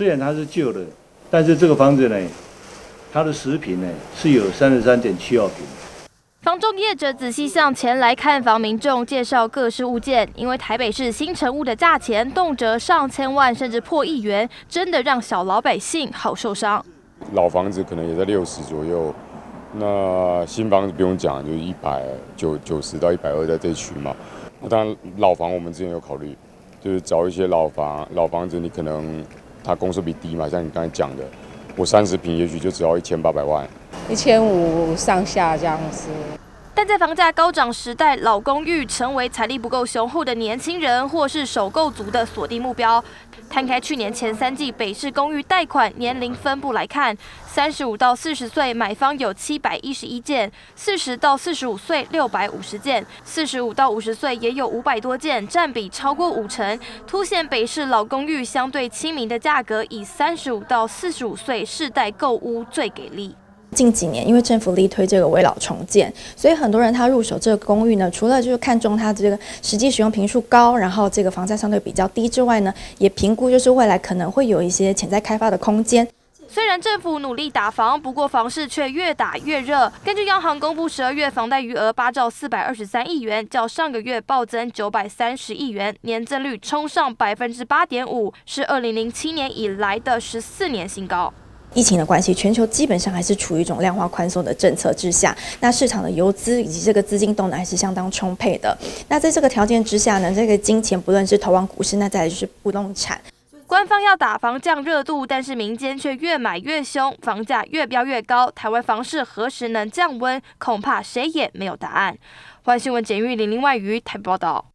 虽然它是旧的，但是这个房子呢，它的实平呢是有三十三点七二平。房中业者仔细向前来看房民众介绍各式物件，因为台北市新成屋的价钱动辄上千万甚至破亿元，真的让小老百姓好受伤。老房子可能也在六十左右，那新房子不用讲，就是一百九九十到一百二在这区嘛。那当然老房我们之前有考虑，就是找一些老房老房子，你可能它公数比低嘛，像你刚才讲的，我三十平也许就只要一千八百万。一千五上下这样子，但在房价高涨时代，老公寓成为财力不够雄厚的年轻人或是首购族的锁定目标。摊开去年前三季北市公寓贷款年龄分布来看，三十五到四十岁买方有七百一十一件，四十到四十五岁六百五十件，四十五到五十岁也有五百多件，占比超过五成，凸显北市老公寓相对亲民的价格，以三十五到四十五岁世代购屋最给力。近几年，因为政府力推这个围老重建，所以很多人他入手这个公寓呢，除了就是看中它这个实际使用频数高，然后这个房价相对比较低之外呢，也评估就是未来可能会有一些潜在开发的空间。虽然政府努力打房，不过房市却越打越热。根据央行公布，十二月房贷余额八兆四百二十三亿元，较上个月暴增九百三十亿元，年增率冲上百分之八点五，是二零零七年以来的十四年新高。疫情的关系，全球基本上还是处于一种量化宽松的政策之下。那市场的游资以及这个资金动能还是相当充沛的。那在这个条件之下呢，这个金钱不论是投往股市，那再来就是不动产。官方要打房降热度，但是民间却越买越凶，房价越飙越高。台湾房市何时能降温？恐怕谁也没有答案。欢迎新闻简玉零零外语台报道。